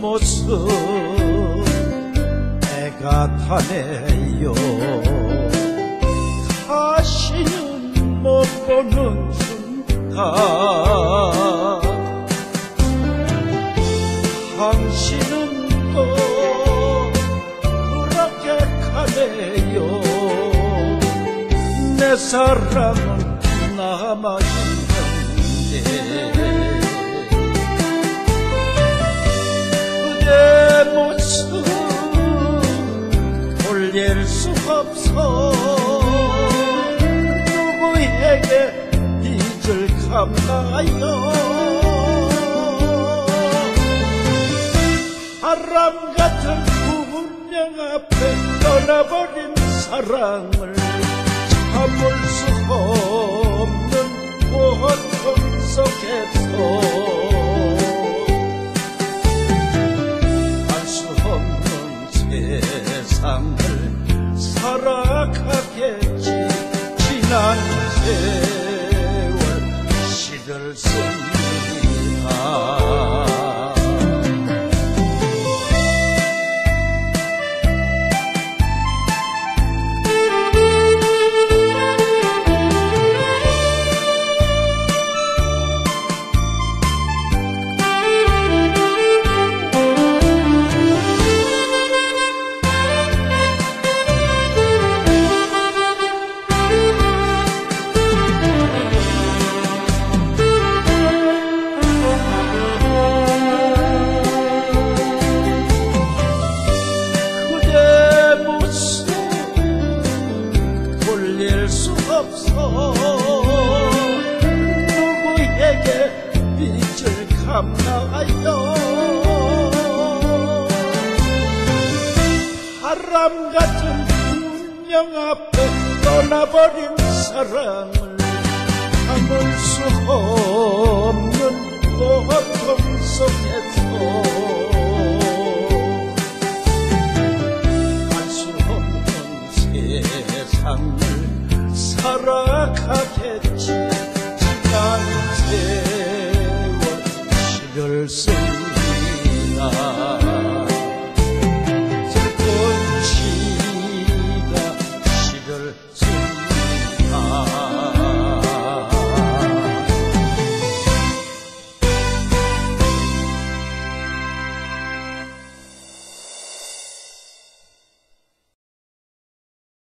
모습 애가 타네요. 다시는 못 보는 순간 당신은 또 그렇게 가네요. 내 사랑은 없어. 누구에게 빚을 갚나요 바람 같은 운명 앞에 떠나버린 사랑을 살아가겠지 지난 세월 씁 돌릴 수 없어. 누구에게 빚을 갚나요 바람 같은 운명 앞에 떠나버린 사랑을 참을 수 없는